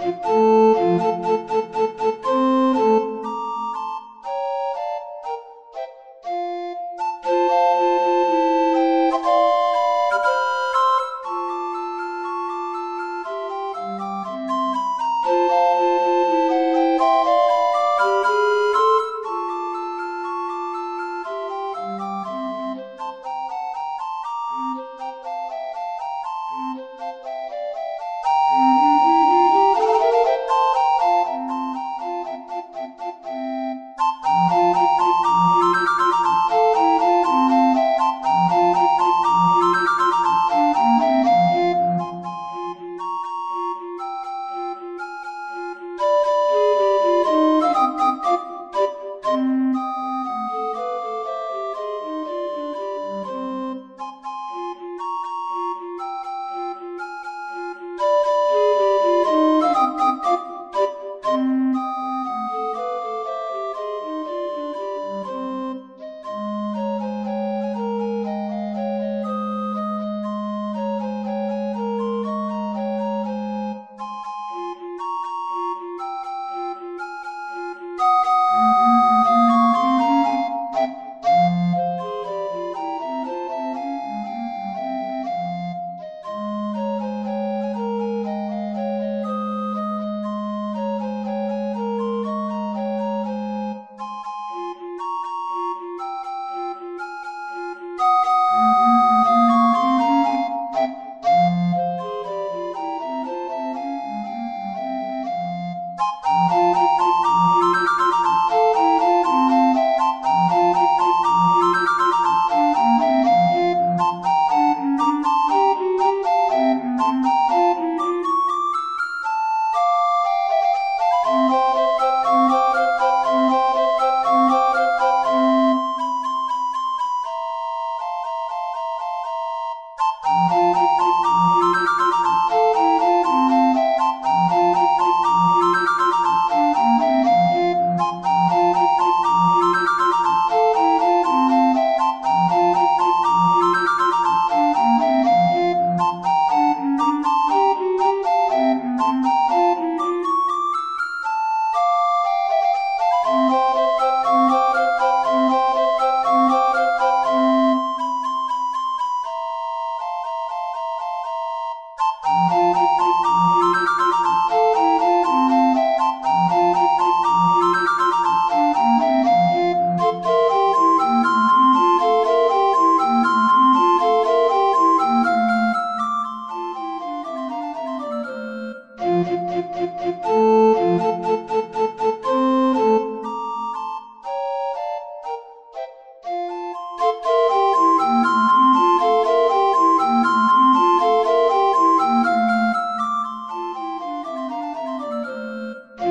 Música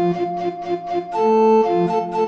Música